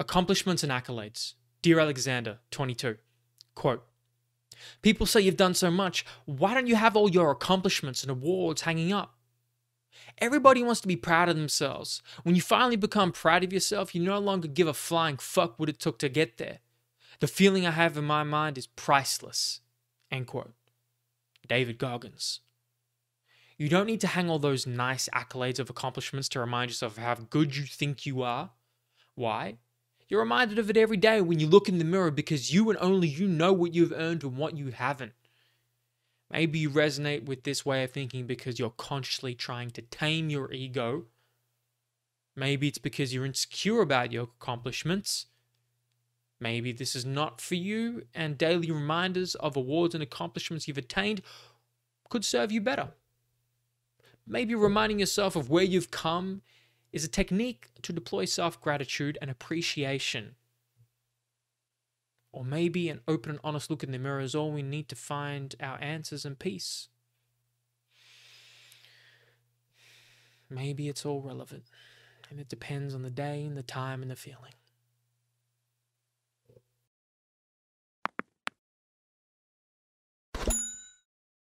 Accomplishments and accolades. Dear Alexander, 22. Quote People say you've done so much. Why don't you have all your accomplishments and awards hanging up? Everybody wants to be proud of themselves. When you finally become proud of yourself, you no longer give a flying fuck what it took to get there. The feeling I have in my mind is priceless. End quote. David Goggins. You don't need to hang all those nice accolades of accomplishments to remind yourself of how good you think you are. Why? You're reminded of it every day when you look in the mirror because you and only you know what you've earned and what you haven't. Maybe you resonate with this way of thinking because you're consciously trying to tame your ego. Maybe it's because you're insecure about your accomplishments. Maybe this is not for you, and daily reminders of awards and accomplishments you've attained could serve you better. Maybe reminding yourself of where you've come is a technique to deploy self gratitude and appreciation. Or maybe an open and honest look in the mirror is all we need to find our answers and peace. Maybe it's all relevant, and it depends on the day and the time and the feeling.